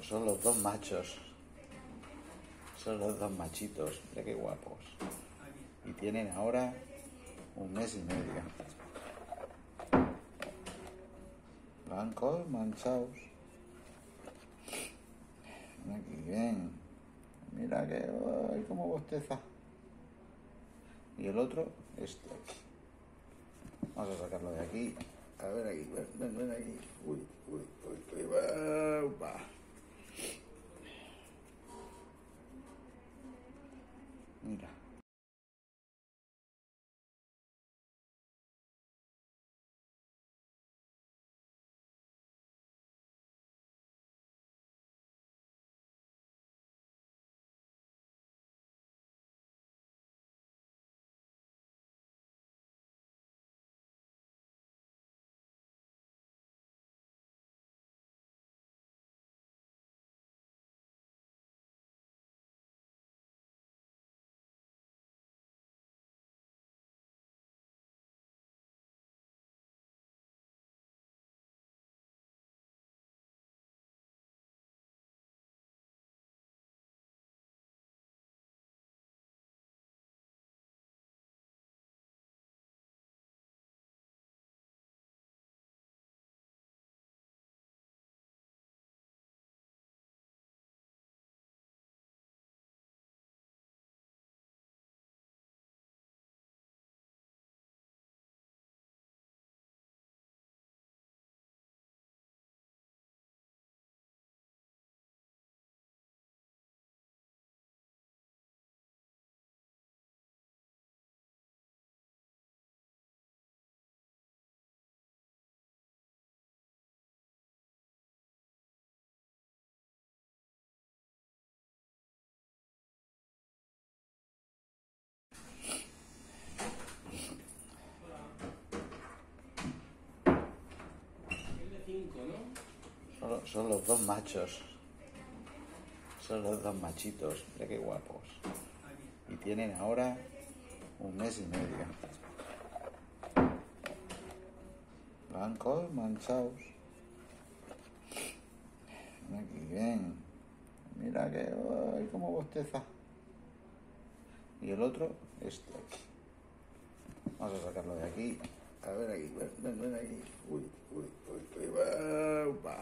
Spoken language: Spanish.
Son, los dos machos. Son los dos machitos. Mira qué guapos. Y tienen ahora un mes y medio. Blancos, manchados. Mira Aquí bien. Mira que. Ay, cómo bosteza. Y el otro, este. Vamos a sacarlo de aquí. A ver aquí, ven, ven, ven aquí. Uy, uy, uy, uy, Son, lo- son los dos machos. Son los dos machitos. Mira qué guapos. Y tienen ahora un mes y medio. Blancos, manchados. Mira Aquí bien. Mira que. Ay, cómo bosteza. Y el otro, este. Vamos a sacarlo de aquí. A ver aquí, ven, ven, ven aquí. Uy, uy, uy, uy, va.